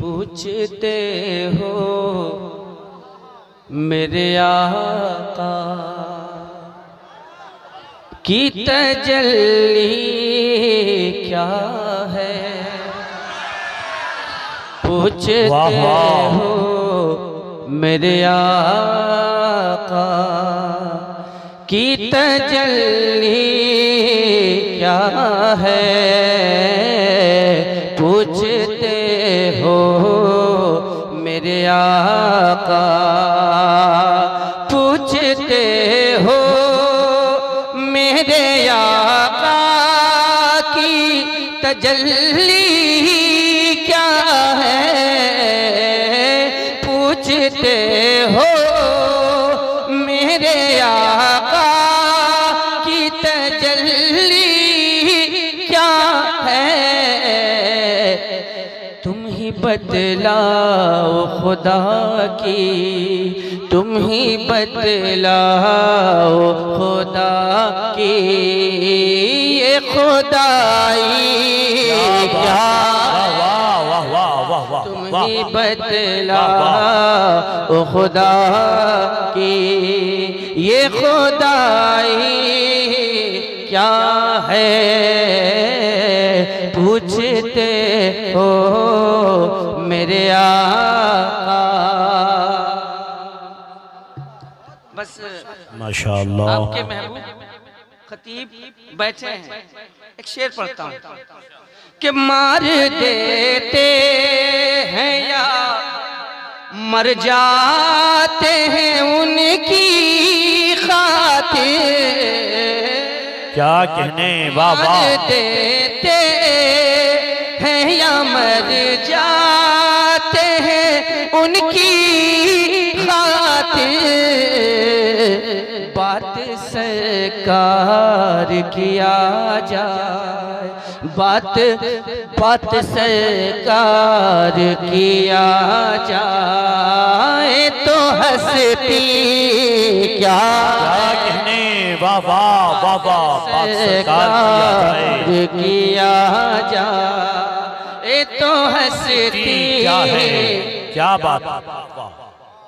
पूछते हो मेरे आका की तजल्ली क्या है पूछते। हो मेरे आका की तजल्ली क्या है पूछते हो मेरे आका। पूछते हो मेरे आका की तजल्ली तुम ही बतलाओ खुदा की। तुम ही बतलाओ खुदा की। ये खुदाई क्या? तुम ही खुदा की। ये खुदाई क्या है? पूछते हो मेरे आका। बस माशाल्लाह। आपके महबूब खतीब बैठे हैं। एक शेर पढ़ता हूँ। कि मार देते हैं या मर जाते हैं उनकी खातिर। क्या कहने वाह देते जाते हैं उनकी खातिर बात सरकार किया जाए। बात बात सरकार किया जाए तो हंसती क्या? कहने? वाह वाह वाह वाह सरकार किया जाए। तो हंसती क्या है क्या बात वाह वाह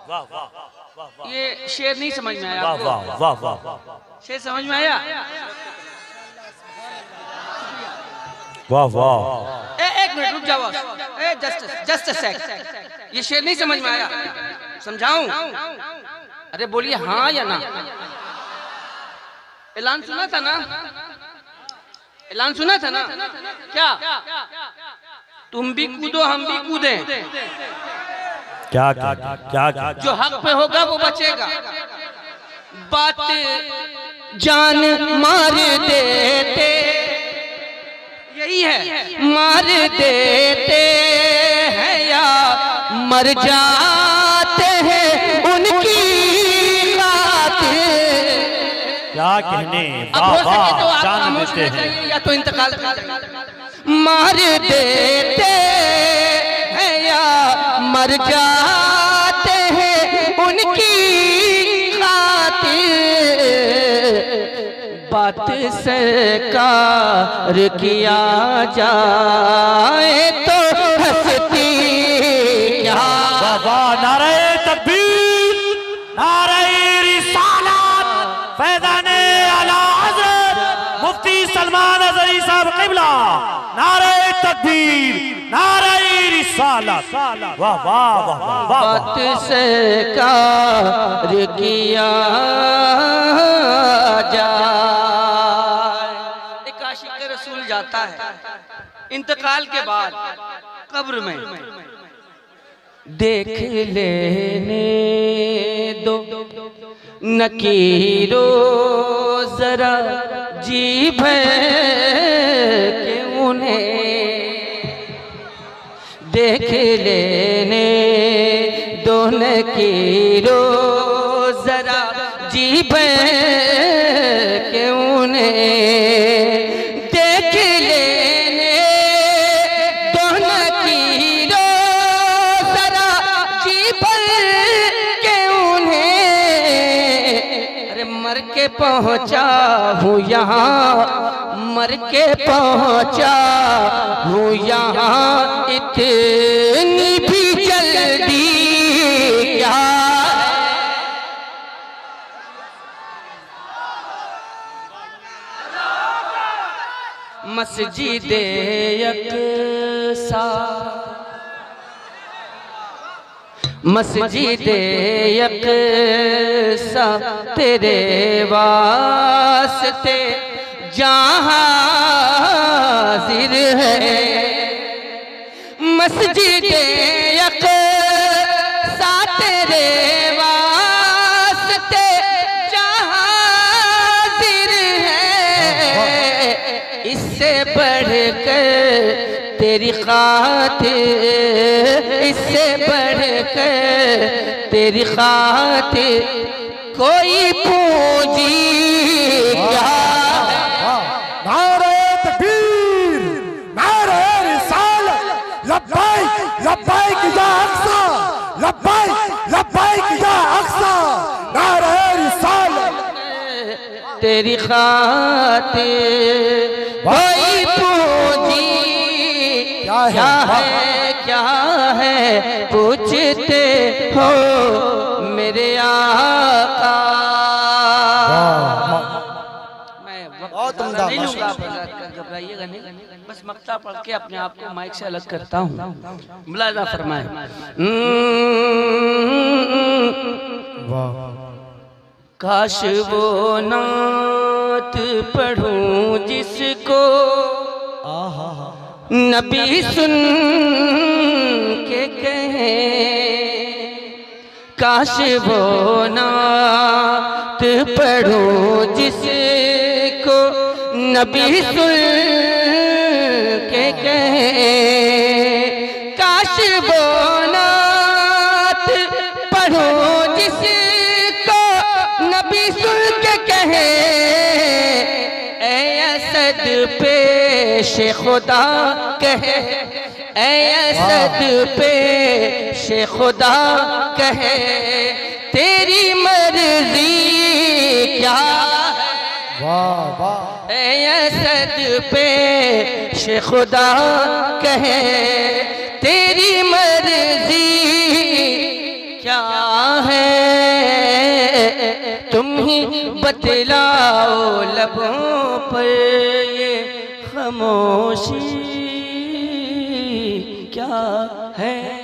वाह वाह वाह ये शेर नहीं समझ में आया वाह वाह वाह वाह शेर समझ में आया वाह वाह एक मिनट रुक जाओ ए जस्ट जस्ट सेक ये शेर नहीं समझ में आया समझाऊं अरे बोलिए हाँ या ना ऐलान सुना था ना ऐलान सुना था ना क्या तुम भी कूदो हम भी कूदे क्या क्या क्या क्या जो हक पे होगा वो बचेगा। बात जान मार देते। यही है। मार देते हैं या मर जाते हैं उनकी खातिर क्या कहने? अब वाह हो सके तो वाह आप जान खामोश देते रह हैं। जाइए या तो इंतकाल कर। मार देते हैं या मर जाते हैं उनकी खातिर। बात सरकार किया जाए तो हंसती क्या? वाह वाह नारे नारे वाह वाह वाह बात सरकार किया जाए। एक आशिक रसूल जाता है, इंतकाल के बाद कब्र में। देख लेने दो, नकीरो, जरा जी भर देख लेने दोनों की रो जरा जीप के उन्हें पहुँचा हूँ यहाँ मर के पहुँचा हूँ यहाँ इतनी नज़दीक क्या? मस्जिद यकसा मस्जिद यकसा तेरे वास्ते जहाँ हाजिर है। मस्जिद तेरी खातिर इससे बढ़कर तेरी खातिर कोई पूंजी क्या नारे तकबीर नारे रिसालत लब्बाइक लब्बाइक या अक्सा लब्बाइक लब्बाइक या अक्सा नारे रिसालत तेरी खातिर कोई है? क्या है? क्या है? पूछते हो मेरे आका। मैं बहुत उम्दा, नहीं लूँगा आप घबराइएगा नहीं। बस मक्ता पढ़ के अपने आप को माइक से अलग करता हूँ। मुलाजा फरमाए। काश वो नात पढ़ूं जिसको नबी सुन के कहे, काश वो नात पढ़ूं जिसको नबी सुन के कहे, काश वो नात पढ़ूं जिसको नबी सुन के कहे, ऐ पेश खुदा कहे, ऐ पे पेश खुदा कहे, तेरी मर्ज़ी क्या वाह वाह ऐ असद पे शे खुदा कहे, तेरी मर्ज़ी क्या है? तुम ही बतलाओ लबों पर ये खामोशी। क्या है